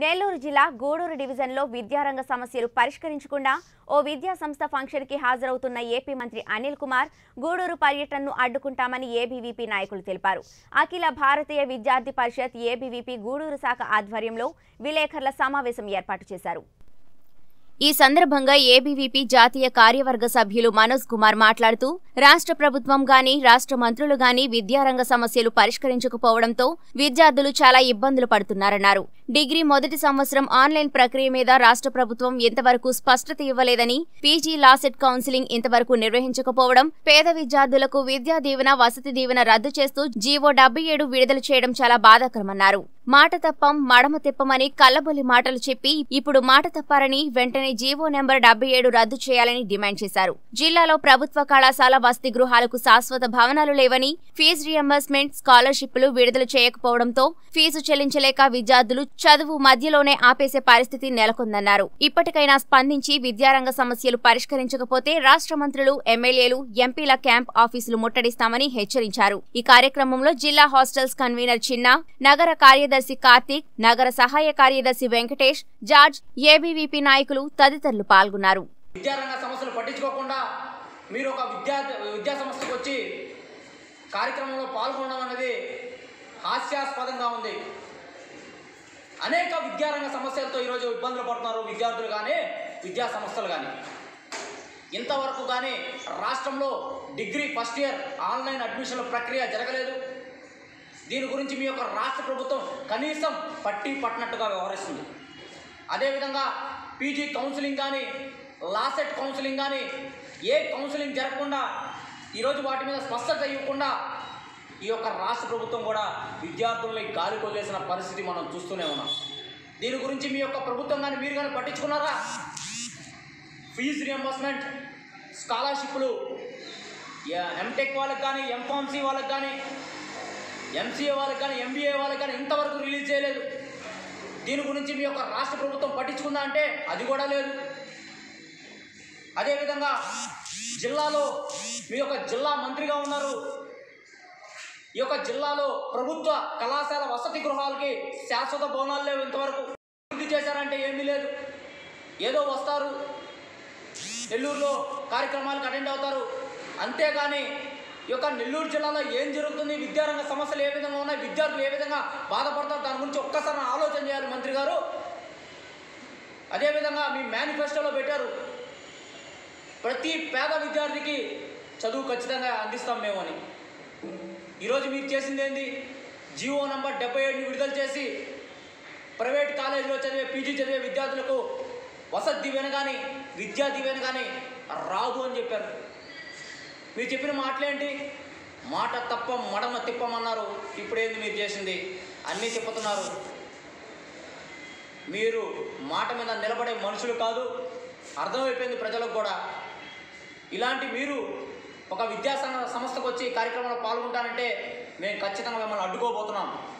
నెల్లూరు జిల్లా గూడూరు డివిజన్లో విద్యారంగ సమస్యలు పరిష్కరించకుండా ఓ విద్యా సంస్థ ఫంక్షన్కి హాజరవుతున్న ఏపీ మంత్రి అనిల్ కుమార్ గూడూరు పర్యటనను అడ్డుకుంటామని ఏబీవీపీ నాయకులు తెలిపారు. అఖిల భారతీయ విద్యార్థి పరిషత్ ఏబీవీపీ గూడూరు శాఖ ఆధ్వర్యంలో విలేకరుల సమావేశం ఏర్పాటు చేశారు. ఈ సందర్భంగా ఏబీవీపీ జాతీయ కార్యవర్గ సభ్యులు మనోజ్ కుమార్ మాట్లాడుతూ రాష్ట్ర ప్రభుత్వం గాని రాష్ట్ర మంత్రులు గాని విద్యారంగ సమస్యలు పరిష్కరించకపోవడంతో విద్యార్థులు చాలా ఇబ్బందులు పడుతున్నారన్నారు. డిగ్రీ మొదటి సంవత్సరం ఆన్లైన్ ప్రక్రియ మీద రాష్ట్ర ప్రభుత్వం ఇంతవరకు స్పష్టత ఇవ్వలేదని పీజీ లాసెట్ కౌన్సిలింగ్ ఇంతవరకు నిర్వహించకపోవడం పేద విద్యార్థులకు విద్యా దీవెన వసతి దీవెన రద్దు చేస్తూ జీవో డెబ్బై ఏడు విడుదల చేయడం చాలా బాధాకరమన్నారు. మాట తప్పం మడమ తిప్పమని కల్లబొల్లి మాటలు చెప్పి ఇప్పుడు మాట తప్పారని వెంటనే జీవో నెంబర్ డెబ్బై ఏడు రద్దు చేయాలని డిమాండ్ చేశారు. జిల్లాలో ప్రభుత్వ కళాశాల వసతి గృహాలకు శాశ్వత భవనాలు లేవని ఫీజు రియంబర్స్మెంట్ స్కాలర్షిప్లు విడుదల చేయకపోవడంతో ఫీజు చెల్లించలేక విద్యార్థులు చదువు మధ్యలోనే ఆపేసే పరిస్థితి నెలకొందన్నారు. ఇప్పటికైనా స్పందించి విద్యారంగ సమస్యలు పరిష్కరించకపోతే రాష్ట్ర మంత్రులు ఎమ్మెల్యేలు ఎంపీల క్యాంప్ ఆఫీసులు ముట్టడిస్తామని హెచ్చరించారు. ఈ కార్యక్రమంలో జిల్లా హాస్టల్స్ కన్వీనర్ చిన్న నగర కార్యదర్శి కార్తీక్ నగర సహాయ కార్యదర్శి వెంకటేష్ జార్జ్ ఏబీవీపీ నాయకులు తదితరులు పాల్గొన్నారు. విద్యారంగ సమస్యలు పట్టించుకోకుండా మీరు ఒక విద్యా విద్యా సంస్థకు వచ్చి కార్యక్రమంలో పాల్గొనడం అనేది హాస్యాస్పదంగా ఉంది. అనేక విద్యారంగ సమస్యలతో ఈరోజు ఇబ్బందులు పడుతున్నారు విద్యార్థులు కానీ విద్యా సంస్థలు కానీ. ఇంతవరకు కానీ రాష్ట్రంలో డిగ్రీ ఫస్ట్ ఇయర్ ఆన్లైన్ అడ్మిషన్ల ప్రక్రియ జరగలేదు. దీని గురించి మీ యొక్క రాష్ట్ర ప్రభుత్వం కనీసం పట్టి పట్టినట్టుగా వ్యవహరిస్తుంది. అదేవిధంగా పీజీ కౌన్సిలింగ్ కానీ లాసెట్ కౌన్సిలింగ్ కానీ ఏ కౌన్సిలింగ్ జరగకుండా ఈరోజు వాటి మీద స్పష్టత ఇవ్వకుండా ఈ యొక్క రాష్ట్ర ప్రభుత్వం కూడా విద్యార్థుల్ని గాలి కొల్లేసిన పరిస్థితి మనం చూస్తూనే ఉన్నాం. దీని గురించి మీ యొక్క ప్రభుత్వం కానీ మీరు కానీ పట్టించుకున్నారా? ఫీజు రియంబర్స్మెంట్ స్కాలర్షిప్లు ఎంటెక్ వాళ్ళకి కానీ ఎంఫార్మసీ వాళ్ళకి కానీ ఎంసీఏ వాళ్ళకి కానీ ఎంబీఏ వాళ్ళకి కానీ ఇంతవరకు రిలీజ్ చేయలేదు. దీని గురించి మీ యొక్క రాష్ట్ర ప్రభుత్వం పట్టించుకుందా అంటే అది కూడా లేదు. అదేవిధంగా జిల్లాలో మీ యొక్క జిల్లా మంత్రిగా ఉన్నారు. ఈ యొక్క జిల్లాలో ప్రభుత్వ కళాశాల వసతి గృహాలకి శాశ్వత భవనాలు లేవు ఇంతవరకు. అభివృద్ధి చేశారంటే ఏమీ లేదు. ఏదో వస్తారు. నెల్లూరులో కార్యక్రమాలకు అటెండ్ అవుతారు. అంతేగాని ఈ యొక్క నెల్లూరు జిల్లాలో ఏం జరుగుతుంది? విద్యారంగ సమస్యలు ఏ విధంగా ఉన్నాయి? విద్యార్థులు ఏ విధంగా బాధపడతారు? దాని గురించి ఒక్కసారి ఆలోచన చేయాలి మంత్రి గారు. అదేవిధంగా మీ మేనిఫెస్టోలో పెట్టారు. ప్రతి పేద విద్యార్థికి చదువు ఖచ్చితంగా అందిస్తాం మేము అని. ఈరోజు మీరు చేసింది ఏంది? జీవో నంబర్ డెబ్బై ఏడుని విడుదల చేసి ప్రైవేట్ కాలేజీలో చదివే పీజీ చదివే విద్యార్థులకు వసతి దీవెన కానీ విద్యా దీవెన కానీ రాదు అని చెప్పారు. మీరు చెప్పిన మాటలేంటి? మాట తప్ప మడమ తిప్పమన్నారు. ఇప్పుడేంది మీరు చేసింది? అన్నీ తిప్పుతున్నారు. మీరు మాట మీద నిలబడే మనుషులు కాదు. అర్థమైపోయింది ప్రజలకు కూడా. ఇలాంటి మీరు ఒక విద్యా సంఘ సంస్థకు వచ్చి కార్యక్రమంలో పాల్గొంటానంటే మేము ఖచ్చితంగా మిమ్మల్ని అడ్డుకోబోతున్నాం.